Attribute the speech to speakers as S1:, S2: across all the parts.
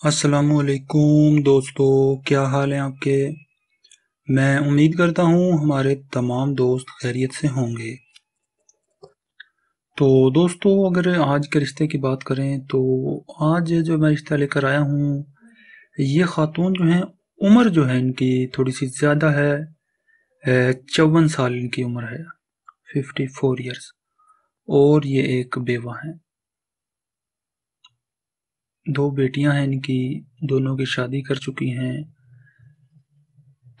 S1: असलकुम दोस्तों, क्या हाल है आपके? मैं उम्मीद करता हूँ हमारे तमाम दोस्त खैरियत से होंगे। तो दोस्तों, अगर आज के रिश्ते की बात करें तो आज जो मैं रिश्ता लेकर आया हूँ, ये ख़ातून जो हैं, उम्र जो है इनकी थोड़ी सी ज़्यादा है। चौवन साल इनकी उम्र है फिफ्टी फोर ईयर्स और ये एक बेवा हैं। दो बेटियाँ हैं इनकी, दोनों की शादी कर चुकी हैं।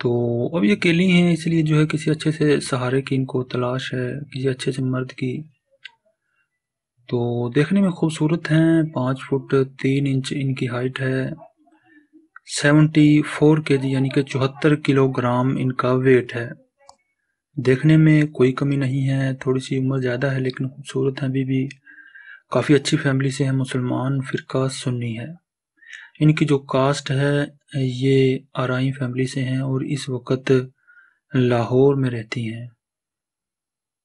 S1: तो अब ये अकेली हैं, इसलिए जो है किसी अच्छे से सहारे की इनको तलाश है, किसी अच्छे से मर्द की। तो देखने में खूबसूरत हैं, पाँच फुट तीन इंच इनकी हाइट है। सेवेंटी फोर के जी यानी कि चौहत्तर किलोग्राम इनका वेट है। देखने में कोई कमी नहीं है, थोड़ी सी उम्र ज़्यादा है, लेकिन खूबसूरत हैं अभी भी। काफ़ी अच्छी फैमिली से है मुसलमान फ़िरका सुन्नी है। इनकी जो कास्ट है, ये आरई फैमिली से हैं और इस वक्त लाहौर में रहती हैं।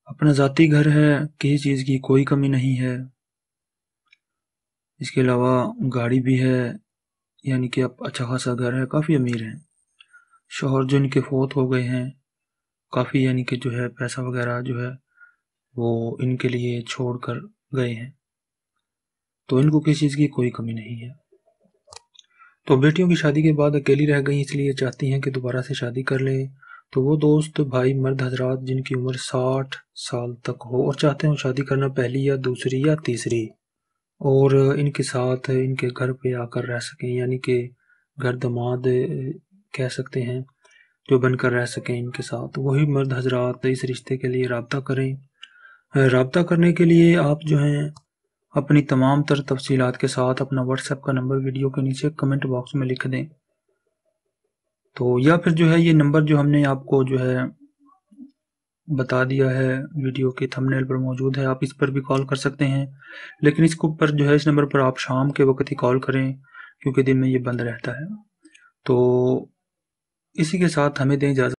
S1: अपना ज़ाती घर है, किसी चीज़ की कोई कमी नहीं है। इसके अलावा गाड़ी भी है, यानी कि अब अच्छा खासा घर है, काफ़ी अमीर हैं। शोहर जो इनके फोत हो गए हैं, काफ़ी यानी कि जो है पैसा वगैरह जो है, वो इनके लिए छोड़ कर गए हैं। तो इनको किसी चीज़ की कोई कमी नहीं है। तो बेटियों की शादी के बाद अकेली रह गई, इसलिए चाहती हैं कि दोबारा से शादी कर ले। तो वो दोस्त भाई मर्द हजरात, जिनकी उम्र साठ साल तक हो और चाहते हो शादी करना पहली या दूसरी या तीसरी, और इनके साथ इनके घर पे आकर रह सकें, यानी कि घर दमाद कह सकते हैं, जो बनकर रह सकें इनके साथ। वही मर्द हजरात इस रिश्ते के लिए रबता करें। रबता करने के लिए आप जो हैं अपनी तमाम तर तफसीलात के साथ अपना व्हाट्सएप का नंबर वीडियो के नीचे कमेंट बॉक्स में लिख दें। तो या फिर जो है ये नंबर जो हमने आपको जो है बता दिया है वीडियो के थंबनेल पर मौजूद है, आप इस पर भी कॉल कर सकते हैं। लेकिन इसके पर जो है इस नंबर पर आप शाम के वक्त ही कॉल करें, क्योंकि दिन में ये बंद रहता है। तो इसी के साथ हमें दें इजाज़त।